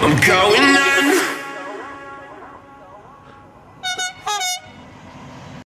I'm going out.